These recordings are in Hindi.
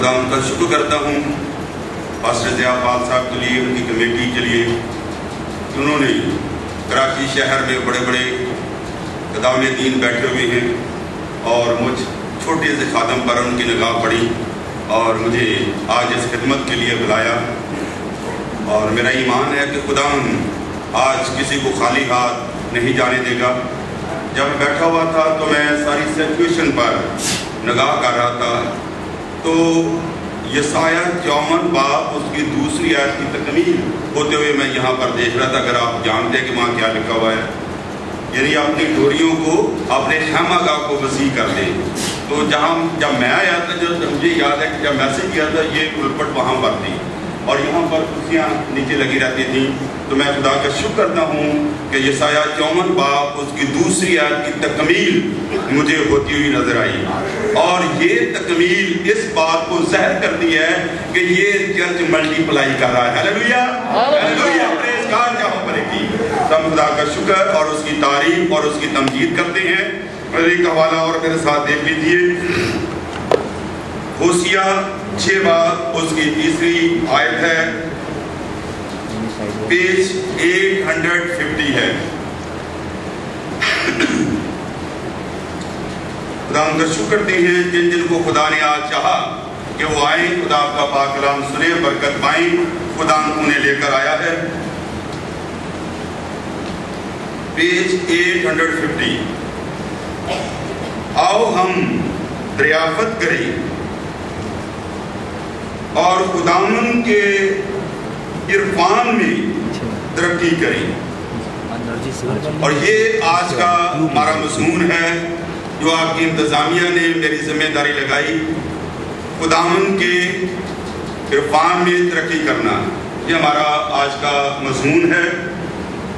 खुदा का शुक्र करता हूँ। पास्टर जयापाल साहब के लिए, उनकी कमेटी के लिए उन्होंने कराची शहर में बड़े बड़े कदाम दीन बैठे हुए हैं और मुझ छोटे से खादम पर उनकी निगाह पड़ी और मुझे आज इस खिदमत के लिए बुलाया। और मेरा ईमान है कि खुदा आज किसी को खाली हाथ नहीं जाने देगा। जब बैठा हुआ था तो मैं सारी सिचुएशन पर निगाह कर रहा था। तो यसाया चौवन बाप उसकी दूसरी आयत की तकमील होते हुए मैं यहाँ पर देख रहा था। अगर आप जानते हैं कि वहाँ क्या लिखा हुआ है। यानी अपनी डोरियों को, अपने शहमागा को वसी कर दे। तो जहाँ, जब मैं आया था, जब मुझे याद है कि जब मैसेज किया था, ये उलपट वहाँ पर थी। और यहाँ पर कुर्सियाँ नीचे लगी रहती थी। तो मैं खुदा का शुक्र करता हूँ कि यसाया चौवन बाप उसकी दूसरी आयत की तकमील मुझे होती हुई नज़र आई। और ये तकमील इस बात को जहर करती है कि ये चर्च मल्टीप्लाई कर रहा है। हालेलुया हालेलुया प्रेज गॉड जहाँ पड़ेगी सब खुदा का शुक्र और उसकी तारीफ़ और उसकी तमजीद करते हैं। एक हवाला और मेरे साथ देख लीजिए। होशिया छह बार उसकी तीसरी आयत है। पेज 850 है। खुदा शुक्र करते हैं, जिन जिन को खुदा ने आज चाहा कि वो आए, खुदा का पाकलाम सुने, बरकत पाए, खुदा उन्हें लेकर आया है। पेज 850 आओ हम दरियाफत करें। और खुदामन के इरफान में तरक्की करें। और ये आज का हमारा मजमून है, जो आपकी इंतज़ामिया ने मेरी ज़िम्मेदारी लगाई खुदामन के इरफान में तरक्की करना। ये हमारा आज का मजमून है।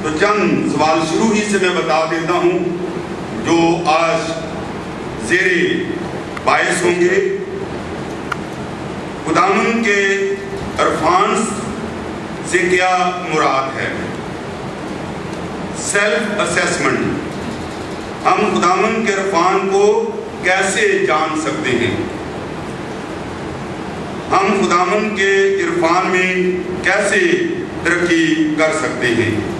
तो चंद सवाल शुरू ही से मैं बता देता हूँ, जो आज जेरे बायस होंगे। खुदामन के अरफान से क्या मुराद है? सेल्फ असेसमेंट हम खुदामन के अरफान को कैसे जान सकते हैं? हम खुदामन के इरफान में कैसे तरक्की कर सकते हैं?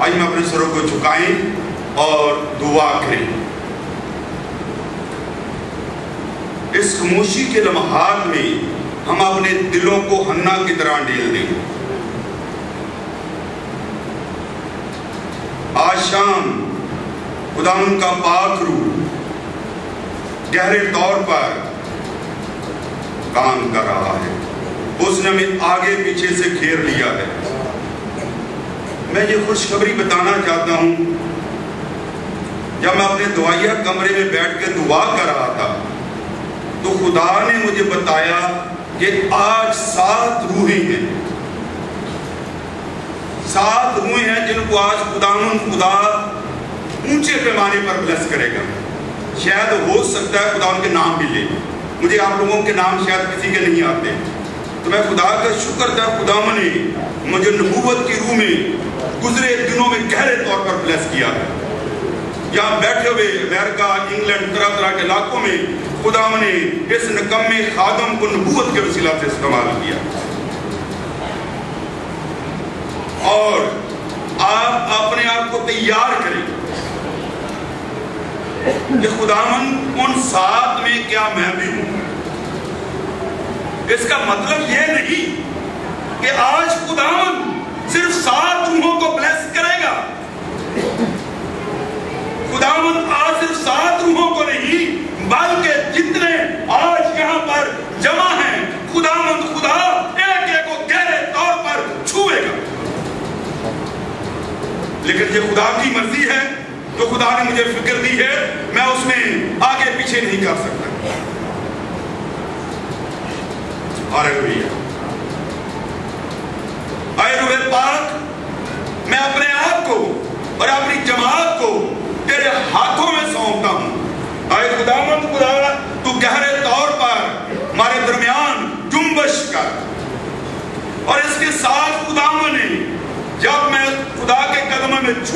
आइए हम अपने सरों को झुकाएँ और दुआ करें। इस खामोशी के लम्हात में हम अपने दिलों को हन्ना की तरह डेल दें आज शाम खुदाम का पाक रूप गहरे तौर पर काम कर रहा है। उसने हमें आगे पीछे से घेर लिया है। मैं ये खुशखबरी बताना चाहता हूँ, जब मैं अपने दवाइया कमरे में बैठ के दुआ कर रहा था तो खुदा ने मुझे बताया कि आज सात रूहें हैं। सात रूहें हैं जिनको आज खुदा खुदा ऊँचे पैमाने पर ब्लेस करेगा। शायद हो सकता है खुदा उनके नाम भी ले मुझे आप लोगों के नाम शायद किसी के नहीं आते। तो मैं खुदा का शुक्र था खुदा ने मुझे नबूवत की रूह में गुजरे दिनों में गहरे तौर पर ब्लेस किया यहाँ बैठे हुए अमेरिका, इंग्लैंड तरह तरह के इलाकों में खुदा ने इस नकम्मे खादम को नबूत के वसीला से इस्तेमाल किया। और आप अपने आप को तैयार करें कि खुदावन उन सात में क्या मैं भी हूँ। इसका मतलब यह नहीं कि आज खुदावन सिर्फ़ सात रूहों को ब्लेस करेगा। खुदावन आज सिर्फ़ सात रूहों को नहीं बल्कि जितने आज यहाँ पर जमा हैं खुदामंद खुदा एक एक को गहरे तौर पर छुएगा। लेकिन ये खुदा की मर्ज़ी है तो खुदा ने मुझे फ़िक्र दी है, मैं उसमें आगे पीछे नहीं कर सकता।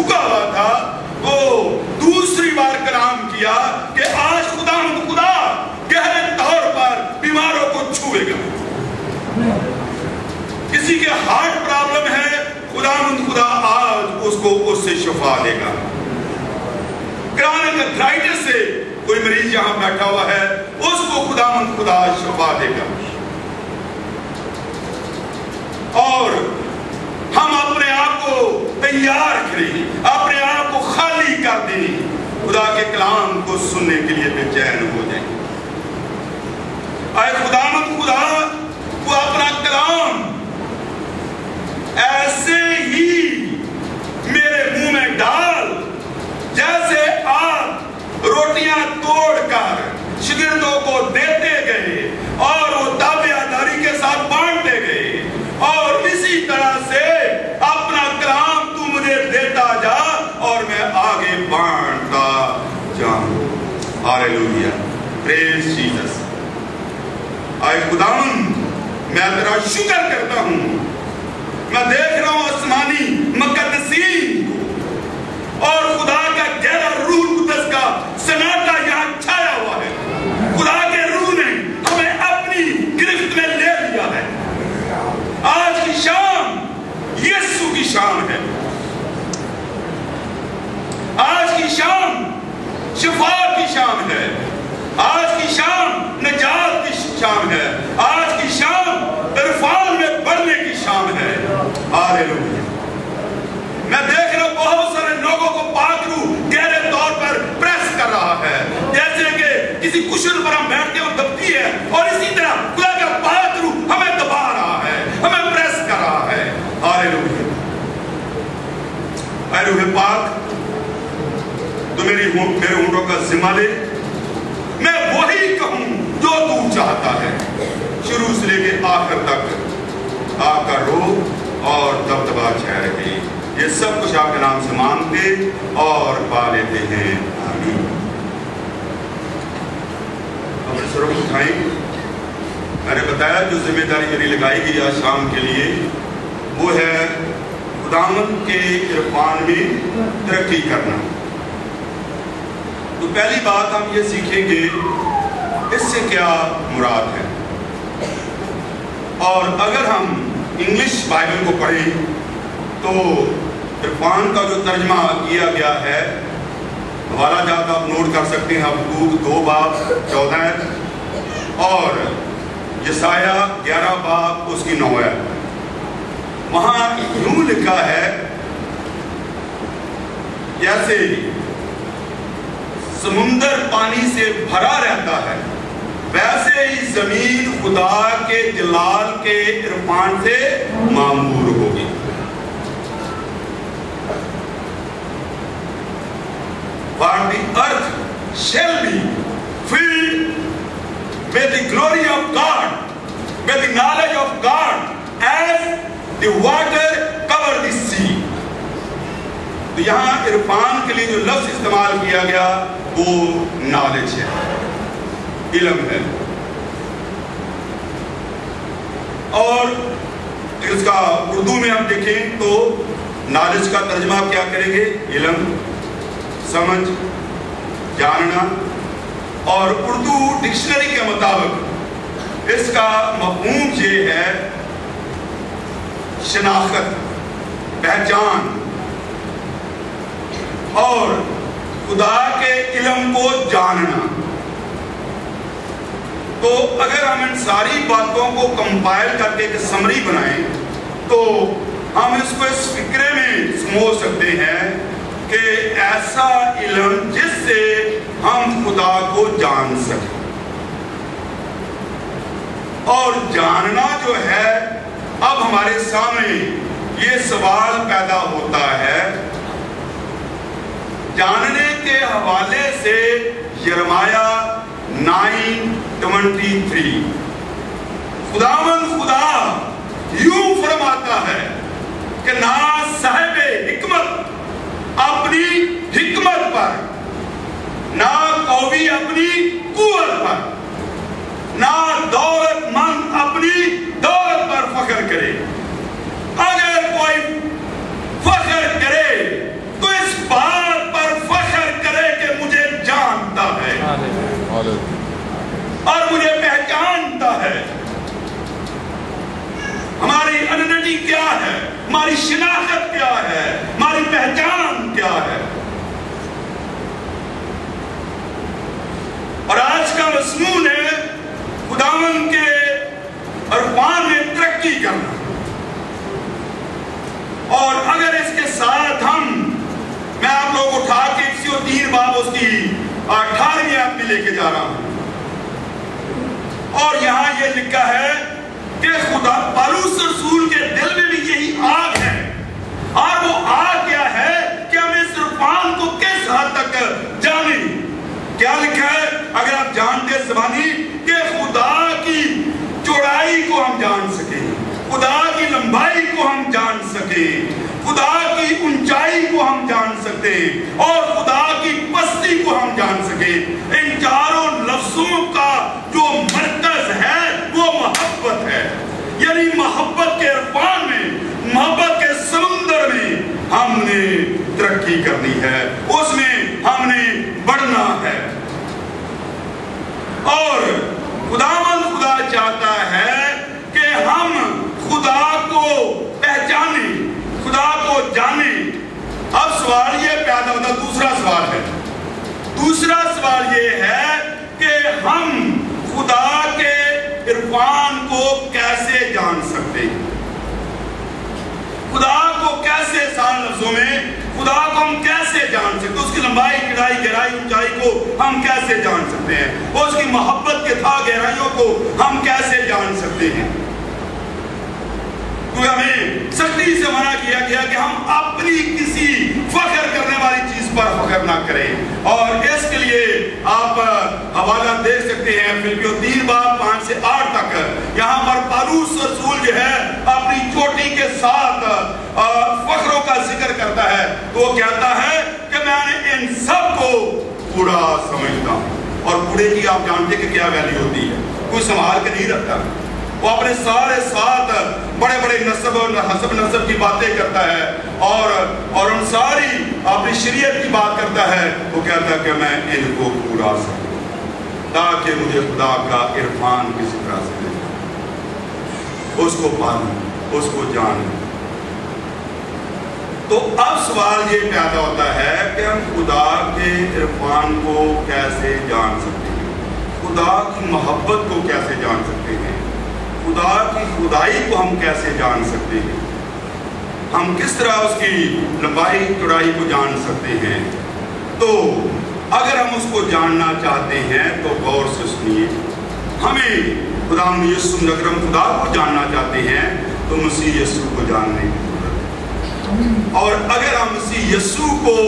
झुका हुआ था, वो दूसरी बार कलाम किया कि आज खुदा खुदा गहरे तौर पर बीमारों को छुएगा। किसी के हार्ट प्रॉब्लम है खुदा खुदा आज उसको उससे शफा देगा। क्रॉनिक से कोई मरीज़ यहाँ बैठा हुआ है, उसको खुदा खुदा शफा देगा। और हम अपने आप को तैयार करी, अपने आप को खाली कर दी। खुदा के कलाम को सुनने के लिए बेचैन हो जाए। आए खुदामत खुदा को अपना कलाम ऐसे ही मेरे मुँह में डाल, जैसे आप रोटियाँ तोड़कर शिगिर्दों को देते गए और वो ताबेदारी के साथ बांटते गए और इसी तरह से अपना कलाम तू मुझे देता जा और मैं आगे बांटता जाऊँ हालेलुया प्रेज जीसस आए खुदावन मैं तेरा शुक्र करता हूँ। मैं देख रहा हूँ आसमानी मुकदसीन और खुदा का गहरा रूह कुदस का सनाटा यहाँ छाया हुआ है। खुदा के रूह ने हमें अपनी गिरफ्त में ले लिया है। आज की शाम यीशु की शाम है। आज की शाम शिफा की शाम है। आज की शाम नजात की शाम है। आज की शाम इरफान में बढ़ने की शाम है। हालेलुया। मैं देख रहा हूँ बहुत सारे लोगों को पाकरू गहरे तौर पर प्रेस कर रहा है। जैसे कि किसी कुशन पर हम बैठते हो दबती है और इसी तरह खुदा का पाकरू हमें दबा रहा है, हमें प्रेस कर रहा है। हालेलुया। अरे पाक मेरी मेरे ऊँटों का जिम्मा ले। मैं वही कहूँ जो तू चाहता है। शुरू से लेके आखिर तक आकर रो और दबदबा छह रहे। ये सब कुछ आपके नाम से मांगते और पा लेते हैं। आमीन। अपने स्वरूप उठाएँ। मैंने बताया जो ज़िम्मेदारी मेरी लगाई गई आज शाम के लिए, वो है खुदामन के इरफान में तरक्की करना। तो पहली बात हम ये सीखेंगे, इससे क्या मुराद है? और अगर हम इंग्लिश बाइबल को पढ़ें तो इरफान का जो तर्जमा किया गया है, हवाला जात आप नोट कर सकते हैं हबकूक दो बाप, चौदह और यसाया ग्यारह बाप, उसकी नौ है। वहाँ यूँ लिखा है, जैसे समुंदर पानी से भरा रहता है। वैसे ही ज़मीन खुदा के जलाल के इरफान से मामूर होगी। Earth shall be with the glory of God with the knowledge of God as the तो यहाँ इरफान के लिए जो लफ्ज इस्तेमाल किया गया, वो नॉलेज है। इलम है। और इसका उर्दू में हम देखें तो नॉलेज का तर्जमा क्या करेंगे? इलम, समझ, जानना। और उर्दू डिक्शनरी के मुताबिक इसका मफहूम ये है, शनाख्त, पहचान। और खुदा के इलम को जानना। तो अगर हम इन सारी बातों को कंपाइल करके एक समरी बनाएँ तो हम इसको इस फिक्रे में समझ सकते हैं कि ऐसा इलम जिससे हम खुदा को जान सकें। और जानना जो है, अब हमारे सामने ये सवाल पैदा होता है जानने के हवाले से यरमाया नाइन ट्वेंटी थ्री। खुदावन खुदा, यूँ फरमाता है कि ना साहेब हिकमत, अपनी हिकमत पर, ना कौवी अपनी कुवत पर, ना दौलतमंद अपनी दौलत पर फख्र करे अगर कोई फख्र करे तो इस बात पर फख्र करे कि मुझे जानता है और मुझे पहचानता है। हमारी आइडेंटिटी क्या है? हमारी शिनाख्त क्या है? हमारी पहचान क्या है? और आज का मजमून है खुदावन के अरफान में तरक्की करना। और अगर इसके साथ हम, मैं आप लोग उठा के तीन बाब उसकी अठारहवीं आप में लेके जा रहा हूँ। और यहाँ ये लिखा है कि खुदा पालूस रसूल के दिल में भी यही आग है। और वो आग क्या है कि हम इस रूपान को किस हद तक जाने? क्या लिखा है? अगर आप जानते जबानी कि खुदा की चौड़ाई को हम जान सके, खुदा की लंबाई को हम जान सके, खुदा की ऊंचाई को हम जान सकते और खुदा की पस्ती को हम जान सके। इन चारों लफ्जों का जो वो मोहब्बत है। यानी मोहब्बत के अरफान में, मोहब्बत के समुंदर में हमने तरक्की करनी है। उसमें हमने बढ़ना है। और खुदावन खुदा चाहता है कि हम खुदा को पहचाने खुदा को जाने अब सवाल ये पैदा होता दूसरा सवाल है दूसरा सवाल ये है कि हम खुदा के इरफान को कैसे जान सकते हैं खुदा को कैसे आसान लफ्जों में, खुदा को हम कैसे जान सकते उसकी लंबाई चढ़ाई गहराई, ऊंचाई को हम कैसे जान सकते हैं? और उसकी मोहब्बत के था, गहराइयों को हम कैसे जान सकते हैं? तो हमें सख्ती से मना किया गया कि हम अपनी किसी फख्र करने वाली चीज़ पर फख्र ना करें। और इसके लिए आप हवाला देख सकते हैं फिल्मियों तीन बार पाँच से आठ तक। यहाँ पर पारूस रसूल जो है, अपनी चोटी के साथ का ज़िक्र करता है तो वो कहता है कि मैंने इन सबको कूड़ा समझता हूँ। और कूड़े की आप जानते कि क्या वैल्यू होती है? कोई संभाल के नहीं रखता। वो अपने सारे साथ बड़े बड़े नसब और हसब नसब की बातें करता है और और उन सारी अपनी शरीयत की बात करता है। वो कहता है कि मैं इनको पूरा सकूँ ताकि मुझे खुदा का इरफान किसी तरह से उसको पालू, उसको जान। तो अब सवाल ये पैदा होता है कि हम खुदा के इरफान को कैसे जान सकते हैं? खुदा की मोहब्बत को कैसे जान सकते हैं? खुदा की खुदाई को हम कैसे जान सकते हैं? हम किस तरह उसकी लंबाई चौड़ाई को जान सकते हैं? तो अगर हम उसको जानना चाहते हैं तो गौर से सुनिए। हमें खुदा यसु नगरम खुदा को जानना चाहते हैं तो मसीह यस्सु को जानने। और अगर हम मसीह यस्सु को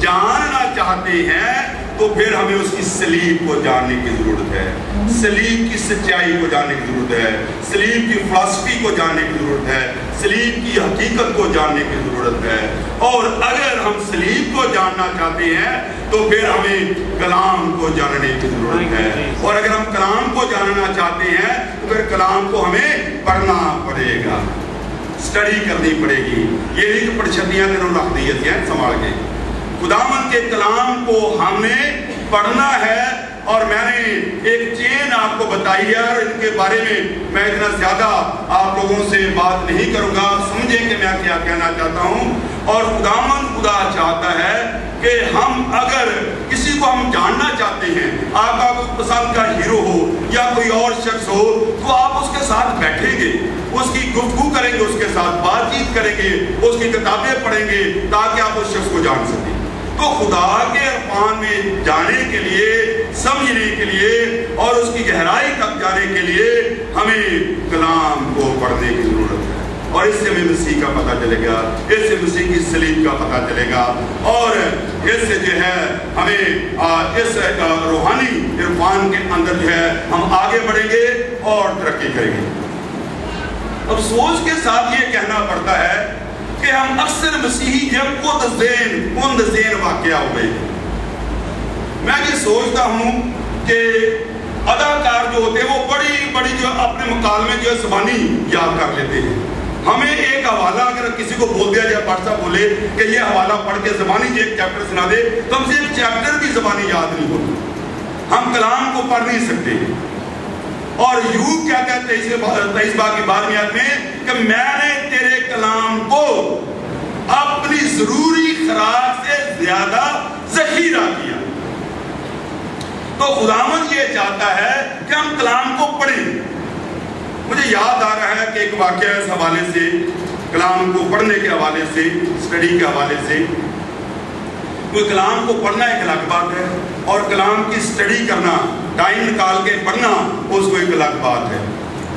जानना चाहते हैं तो फिर हमें उसकी सलीब को जानने की ज़रूरत है। सलीब की सच्चाई को जानने की ज़रूरत है। सलीब की फिलासफी को जानने की ज़रूरत है। सलीब की हकीकत को जानने की ज़रूरत है। और अगर हम सलीब को जानना चाहते हैं तो फिर हमें कलाम को जानने की ज़रूरत है। और अगर हम कलाम को जानना चाहते हैं तो फिर कलाम को हमें पढ़ना पड़ेगा। स्टडी करनी पड़ेगी। नहीं कि पढ़छतियाँ तेनों रख दी संभाल के। खुदावन के कलाम को हमने पढ़ना है और मैंने एक चेन आपको बताई है और इनके बारे में मैं इतना ज़्यादा आप लोगों से बात नहीं करूँगा। समझे कि मैं क्या कहना चाहता हूँ। और खुदामन खुदा चाहता है कि हम अगर किसी को हम जानना चाहते हैं आपका कोई पसंद का हीरो हो या कोई और शख्स हो तो आप उसके साथ बैठेंगे, उसकी गुफ्तगू करेंगे, उसके साथ बातचीत करेंगे, उसकी किताबें पढ़ेंगे, ताकि आप उस शख्स को जान सकें। तो खुदा के अरफान में जाने के लिए, समझने के लिए और उसकी गहराई तक जाने के लिए हमें कलाम को और इससे हमें मसीह का पता चलेगा इससे मसीह की सलीब का पता चलेगा। और इससे जो है हमें आ, इस रूहानी इरफान के अंदर जो है हम आगे बढ़ेंगे और तरक्की करेंगे। अब सोच के साथ ये कहना पड़ता है कि हम अक्सर मसीही जब जैन कुंद जैन वाकया हो गए मैं ये सोचता हूँ कि अदाकार जो होते हैं वो बड़ी बड़ी जो अपने मुकालमे जो है जबानी याद कर लेते हैं। हमें एक हवाला अगर किसी को बोल दिया जाए पाठशाह बोले कि ये हवाला पढ़ के जबानी एक चैप्टर सुना दे तो हमसे एक चैप्टर भी जबानी याद नहीं होती। हम कलाम को पढ़ नहीं सकते। और यू कहता है तेईस बाग की बारहवीं आयत में कि मैंने तेरे कलाम को अपनी ज़रूरी खराब से ज़्यादा जखीरा किया। तो खुदावन ये चाहता है कि हम कलाम को पढ़ें। मुझे याद आ रहा है कि एक वाक्य इस हवाले से, कलाम को पढ़ने के हवाले से, स्टडी के हवाले से। कोई कलाम को पढ़ना एक अलग बात है, और कलाम की स्टडी करना, टाइम निकाल के पढ़ना उसको एक अलग बात है।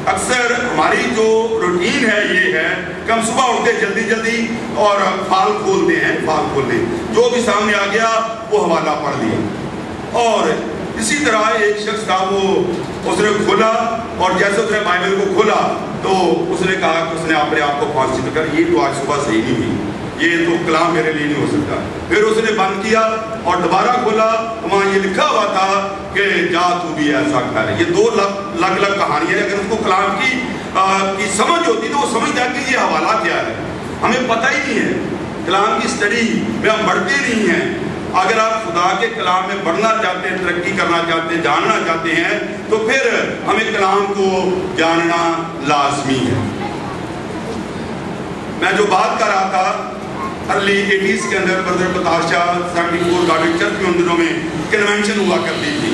अक्सर हमारी जो रूटीन है, ये है कि हम सुबह उठते जल्दी जल्दी और फाल खोलते हैं, फाल खोलते जो भी सामने आ गया, वो हवाला पढ़ लिया और इसी तरह एक शख्स था वो उसने खोला और जैसे उसने बाइबल को खोला तो उसने कहा कि उसने अपने आप को में कर ये तो आज सुबह सही नहीं हुई। ये तो कलाम मेरे लिए नहीं हो सकता। फिर उसने बंद किया और दोबारा खोला तो वहाँ ये लिखा हुआ था कि जा तू भी ऐसा कर। ये दो अलग अलग कहानियाँ अगर उसको कलाम की आ, की समझ होती तो वो समझता कि ये हवाला क्या है। हमें पता ही नहीं है। कलाम की स्टडी में हम बढ़ते नहीं हैं। अगर आप खुदा के कलाम में बढ़ना चाहते हैं, तरक्की करना चाहते हैं, जानना चाहते हैं तो फिर हमें कलाम को जानना लाजमी है। मैं जो बात कर रहा था, अर्ली एटीज के अंदर ब्रदर बताशा सेवेंटी फोर गार्डन चर्च में उन दिनों में कन्वेंशन हुआ करती थी।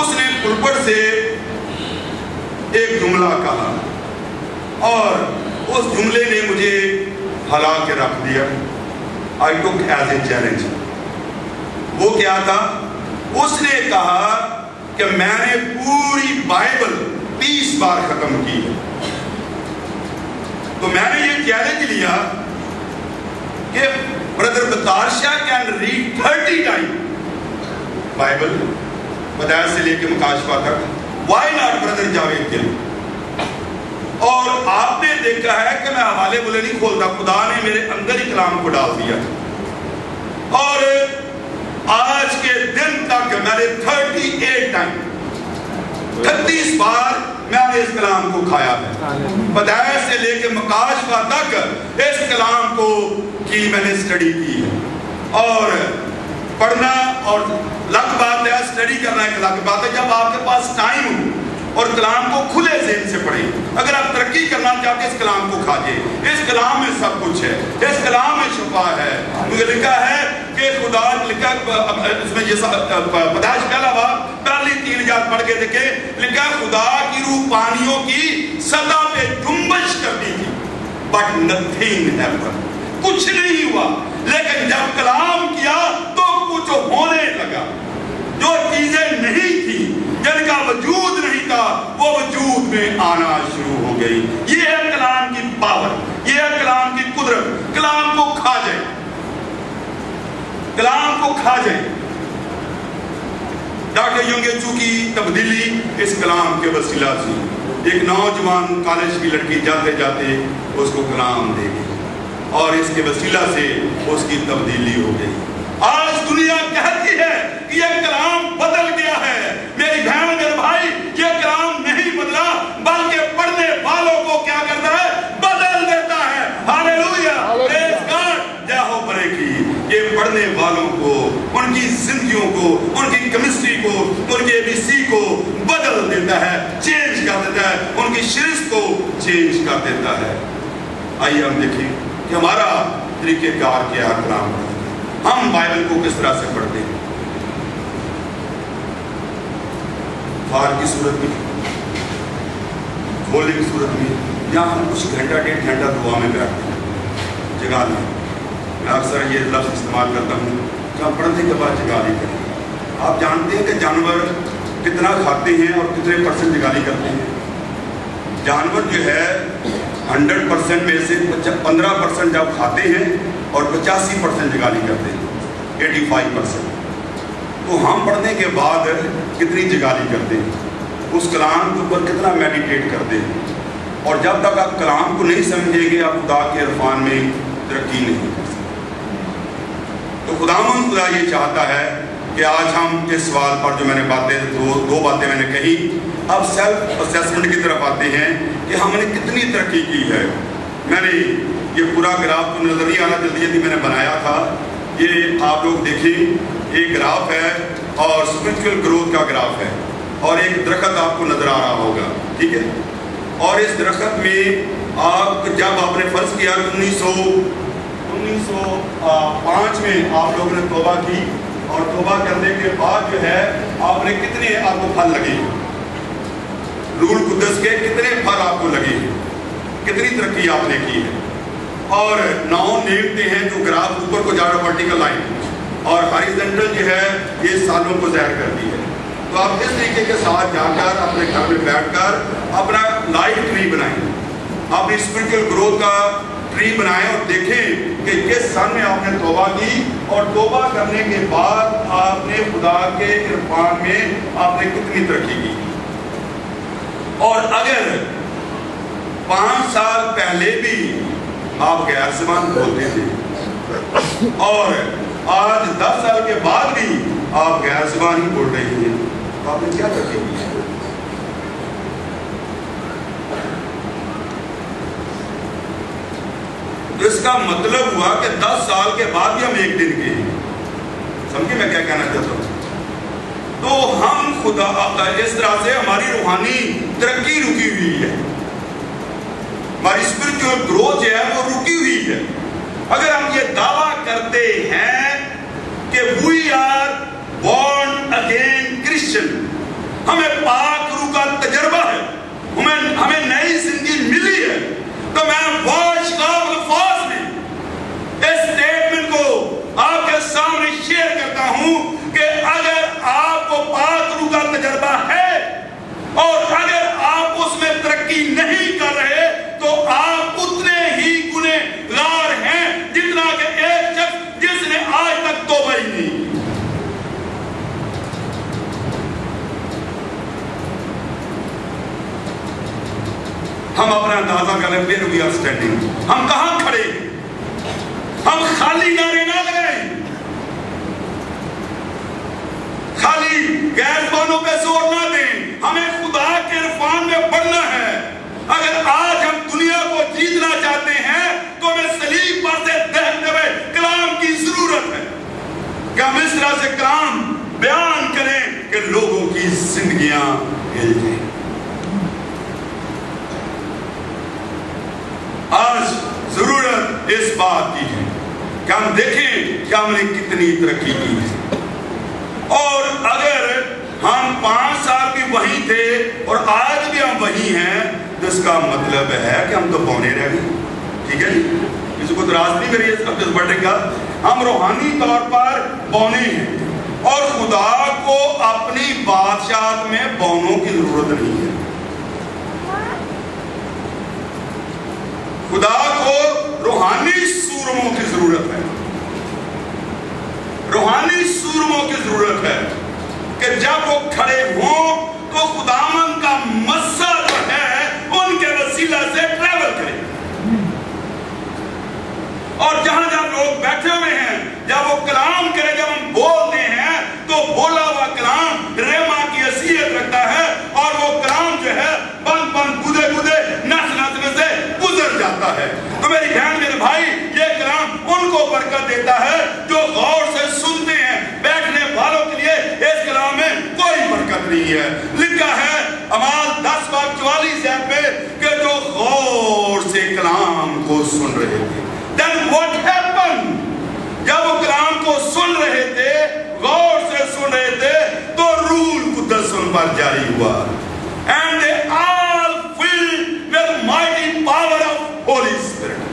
उसने पुलपट से एक जुमला कहा और उस जुमले ने मुझे हला के रख दिया। आई टुक एज ए चैलेंज वो क्या था? उसने कहा कि मैंने पूरी बाइबल तीस बार खत्म की तो मैंने ये चैलेंज लिया कि brother बतारशाह can read thirty time bible बदाय से लेके मुकाशफा तक। Why not brother Javed? के और आपने देखा है कि मैं हवाले बोले नहीं खोलता, खुदा ने मेरे अंदर ही कलाम को डाल दिया। और आज के दिन तक मैंने थर्टी एट टाइम छत्तीस बार मैंने इस कलाम को खाया है। बदाय से लेके मकाशवा तक इस कलाम को की मैंने स्टडी की है। और पढ़ना और लग बात है स्टडी करना एक लग बात है। जब आपके पास टाइम हो और कलाम को खुले जहन से पढ़ें। अगर आप तरक्की करना चाहते इस कलाम को खाजे इस कलाम में सब कुछ है। इस कलाम में छुपा है। मुझे लिखा है कि खुदा लिखा इसमें ये पदाश पहला बात पहली तीन हज़ार पढ़ के देखे। लिखा खुदा की रूह पानियों की सदा पे जुम्बश करती थी। बट नथिंग हैपन कुछ नहीं हुआ। लेकिन जब कलाम किया तो कुछ होने लगा। जो चीज़ें नहीं थी जिनका वजूद नहीं था, वो वजूद में आना शुरू हो गई। ये है कलाम की पावर, ये है कलाम की कुदरत। कलाम को खा जाए। कलाम को खा जाए। डॉक्टर योंगेचू की तब्दीली इस कलाम के वसीला से। एक नौजवान कॉलेज की लड़की जाते जाते उसको कलाम दे गई और इसके वसीला से उसकी तब्दीली हो गई। आज दुनिया कहती है कि यह कलाम बदल गया है मेरी बहन मेरे भाई ये कलाम नहीं बदला बल्कि पढ़ने वालों को क्या करता है बदल देता है हालेलुया जय हो परे की ये पढ़ने वालों को, उनकी जिंदगियों को, उनकी केमिस्ट्री को, उनके एबीसी को बदल देता है चेंज कर देता है, उनकी शिरस को चेंज कर देता है। आइए हम देखें कि हमारा तरीकेकार क्या कलाम हम बाइबल को किस तरह से पढ़ते हैं? की सूरत में, खोलने की सूरत में या हम कुछ घंटा डेढ़ घंटा दुआ में बैठते हैं जगा लें मैं अक्सर ये लफ्ज़ इस्तेमाल करता हूँ कि हम पढ़ने के बाद जगाली करें आप जानते हैं कि जानवर कितना खाते हैं और कितने परसेंट जगाली करते हैं? जानवर जो है, हंड्रेड परसेंट में से पंद्रह परसेंट जब खाते हैं और पचासी परसेंट जगाली करते हैं, एटी फाइव परसेंट। तो हम पढ़ने के बाद कितनी जगाली करते हैं? उस कलाम के ऊपर कितना मेडिटेट करते हैं? और जब तक आप कलाम को नहीं समझेंगे, आप खुदा के इरफान में तरक्की नहीं कर सकते। तो खुदामन खुदा ये चाहता है कि आज हम इस सवाल पर जो मैंने बातें, दो दो बातें मैंने कही, अब सेल्फ असेसमेंट की तरफ़ आते हैं कि हमने कितनी तरक्की की है। मैंने ये पूरा ग्राफ तो नज़र नहीं आना जल्दी जल्दी मैंने बनाया था। ये आप लोग देखें एक ग्राफ है और स्पिरिचुअल ग्रोथ का ग्राफ है। और एक दरख्त आपको नज़र आ रहा होगा, ठीक है? और इस दरख्त में आप, जब आपने फ़र्ज़ किया उन्नीस सौ सौ उन्नीस सौ पाँच में आप लोगों ने तोबा की और तोबा करने के बाद जो है, आपने कितने आपको फल लगे? रूल कुदस के कितने फल आपको लगे? कितनी तरक्की आपने की है? और नाउ नेमते हैं जो ग्राफ ऊपर को जा रहा वर्टिकल लाइन। और हॉरिजेंटल जो है, ये सालों को जहर करती है। तो आप इस तरीके के साथ जाकर, अपने घर में बैठकर, अपना लाइफ ट्री बनाएँ। अपनी स्पिरिचुअल ग्रोथ का ट्री बनाएँ और देखें कि किस सन में आपने तोबा की और तोबा करने के बाद आपने खुदा के इरफान में आपने कितनी तरक्की की। और अगर पाँच साल पहले भी आप गैर जबान बोलते थे, और आज दस साल के बाद भी आप गैर जबान ही बोल रही हैं तो आपने क्या तरक्की की? है इसका मतलब हुआ कि दस साल के बाद भी हम एक दिन के समझिए मैं क्या कहना चाहता हूँ? तो हम खुदा इस तरह से हमारी रूहानी तरक्की रुकी हुई है। हमारी स्पिरिचुअल ग्रोथ है वो रुकी हुई है। अगर हम ये दावा करते हैं कि we are born again Christian हमें पाक रू का तजर्बा है, हमें हमें नई ज़िंदगी मिली है तो मैं वॉच का इस स्टेटमेंट को आपके सामने शेयर करता हूँ कि अगर आपको पाक रू का तजर्बा है और अगर आप उसमें तरक्की नहीं कर रहे तो आप उतने ही गुनेगार हैं जितना कि एक शख्स जिसने आज तक तो ही नहीं हम अपना अंदाज़ा करें फिर वी आर स्टैंडिंग हम कहाँ खड़े हम खाली नारे ना लगाए खाली बानों पे ज़ोर ना दें। हमें खुदा के इरफान में बढ़ना है। अगर आज हम दुनिया को जीतना चाहते हैं तो हमें सलीब पर से दहते हुए कलाम की ज़रूरत है। कि हम इस तरह से कलाम बयान करें कि लोगों की जिंदगियाँ हिल जाए? आज ज़रूरत इस बात की है कि हम देखें कि हमने कितनी तरक्की की है। और अगर हम पाँच साल भी वही थे और आज भी हम वही हैं तो इसका मतलब है कि हम तो बौने रह गए। ठीक है किसी को दराज नहीं करिए सब बर्थडे का। हम रूहानी तौर पर बौने हैं और खुदा को अपनी बादशाह में बौनों की ज़रूरत नहीं है। खुदा को रूहानी सूरमों की ज़रूरत है। रूहानी सूरमों की ज़रूरत है। कि जब वो खड़े हों तो खुदामन का मस्सा जो है, उनके वसीला से ट्रेवल करे। और जहाँ जहाँ लोग बैठे हुए हैं, जब वो कलाम करे, जब हम बोलते हैं तो बोला हुआ कलाम रेमा की असीयत रखता है, और वो कलाम जो है, बंद बंद, बुदे बुदे, नस नस से गुजर जाता है। तो मेरी बहन, मेरे भाई, ये कलाम उनको बरकत देता है जो गौर से सुनते हैं बैठने वालों के लिए इस कलाम में कोई है। लिखा है, अमाल दस बार चौवालीस पे कि जो गौर से कलाम को सुन रहे थे। Then what happened? जब वो कलाम को सुन रहे थे, गौर से सुन रहे थे तो रूल कुदस उन पर जारी हुआ। And they all filled with mighty power of holy spirit